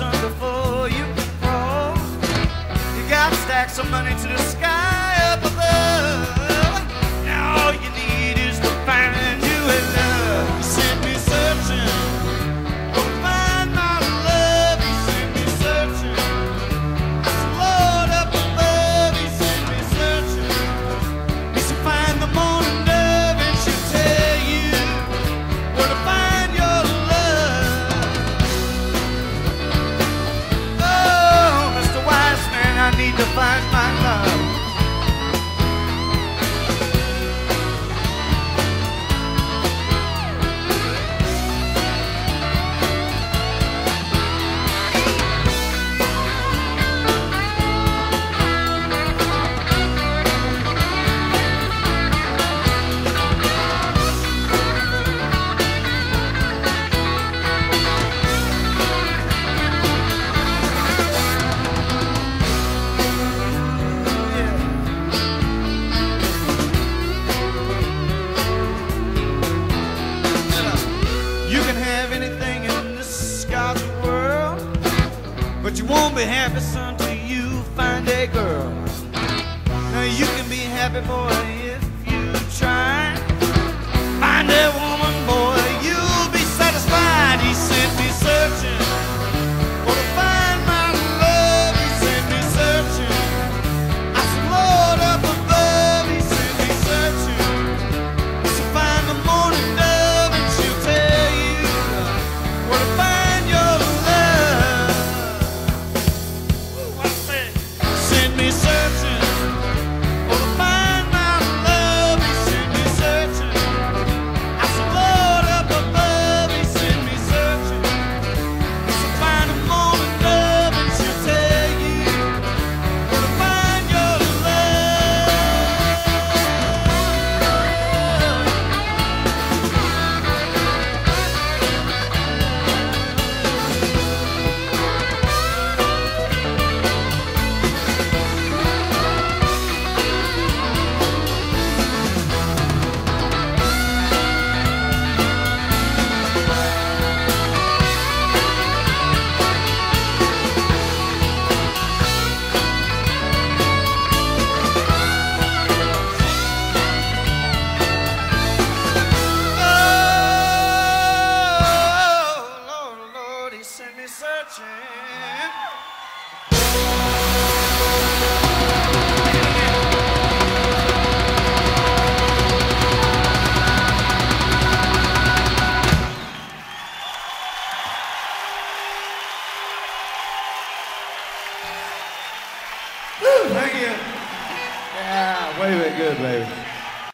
sun before you fall. You got stacks of money to the sky. won't be happy, son, till you find a girl. Now you can be happy, boy, if you try. Thank you. Yeah, way it good, baby.